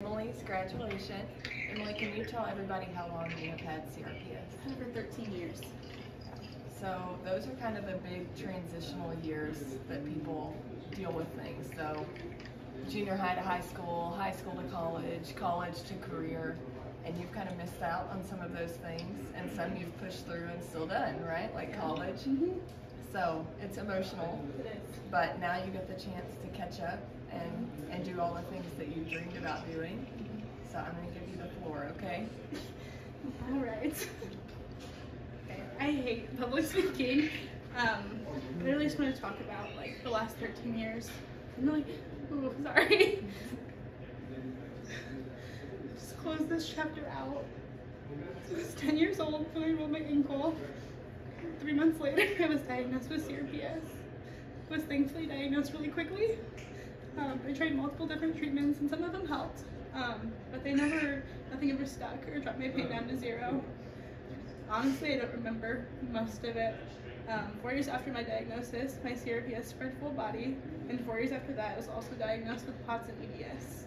Emily's graduation. Emily, can you tell everybody how long you have had CRPS? Over 13 years. So those are kind of the big transitional years that people deal with things. So junior high to high school, high school to college, college to career, and you've kind of missed out on some of those things, and some you've pushed through and still done, right? Like college. Mm-hmm. So it's emotional, but now you get the chance to catch up and, and do all the things that you dreamed about doing. So I'm going to give you the floor, okay? All right. I hate public speaking. Um, I really just want to talk about like the last 13 years. I'm really, ooh, sorry. just close this chapter out. I was 10 years old when I rolled my ankle. Three months later, I was diagnosed with CRPS. Was thankfully diagnosed really quickly. Um, I tried multiple different treatments and some of them helped, um, but they never, nothing ever stuck or dropped my pain down to zero. Honestly, I don't remember most of it. Um, four years after my diagnosis, my CRPS spread full body, and four years after that, I was also diagnosed with POTS and EDS.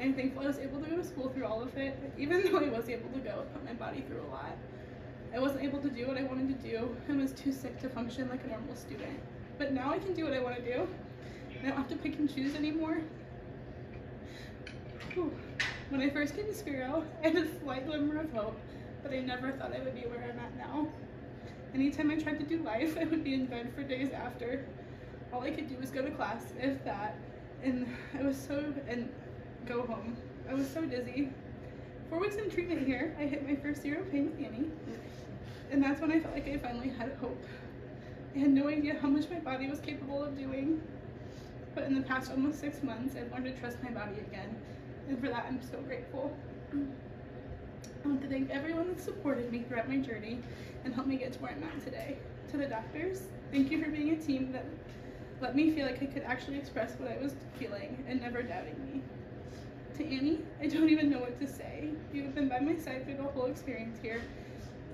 I'm thankful I was able to go to school through all of it, even though I was able to go, put my body through a lot. I wasn't able to do what I wanted to do and was too sick to function like a normal student. But now I can do what I want to do. I don't have to pick and choose anymore. Whew. When I first came to Spero, I had a slight glimmer of hope, but I never thought I would be where I'm at now. Anytime I tried to do life, I would be in bed for days after. All I could do was go to class, if that, and I was so, and go home. I was so dizzy. Four weeks in treatment here, I hit my first zero pain with Annie, and that's when I felt like I finally had hope. I had no idea how much my body was capable of doing, but in the past almost six months, I've learned to trust my body again, and for that, I'm so grateful. I want to thank everyone that supported me throughout my journey and helped me get to where I'm at today. To the doctors, thank you for being a team that let me feel like I could actually express what I was feeling and never doubting me. To Annie, I don't even know what to say. You have been by my side through the whole experience here,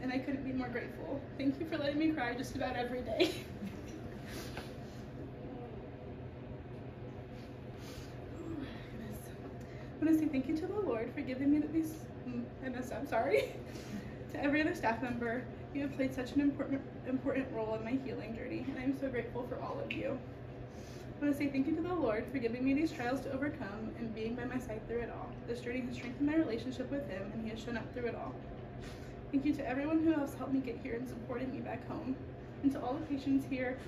and I couldn't be more grateful. Thank you for letting me cry just about every day. I want to say thank you to the Lord for giving me these. I messed up. Sorry. to every other staff member, you have played such an important important role in my healing journey, and I'm so grateful for all of you. I want to say thank you to the Lord for giving me these trials to overcome and being by my side through it all. This journey has strengthened my relationship with Him, and He has shown up through it all. Thank you to everyone who has helped me get here and supported me back home. And to all the patients here,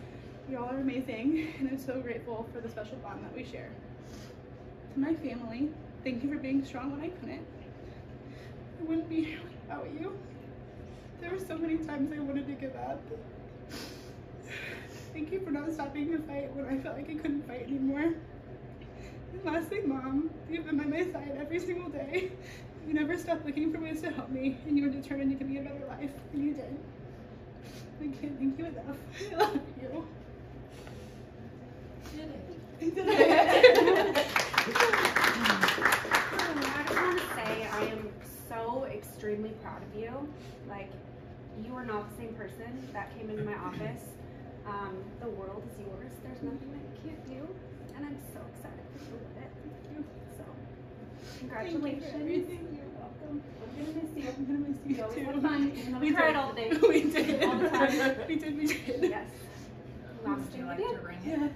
you all are amazing, and I'm so grateful for the special bond that we share. To my family, thank you for being strong when I couldn't. I wouldn't be here without you. There were so many times I wanted to give up. Thank you for not stopping to fight when I felt like I couldn't fight anymore. And lastly, Mom, you've been by my side every single day. You never stopped looking for ways to help me, and you were determined to give me a better life, and you did. I can't thank you enough. I love you. Um, I just want to say I am so extremely proud of you. Like, you are not the same person that came into my office. Um, the world is yours. There's nothing that you can't do, and I'm so excited for you with it. So, Thank you for congratulations. everything. You're welcome. I'm gonna miss you. I'm gonna miss you You always too. had fun, we We cried did. all day. We did. All the time. We did. We did. Yes. Last Would you thing like we to did. Yes.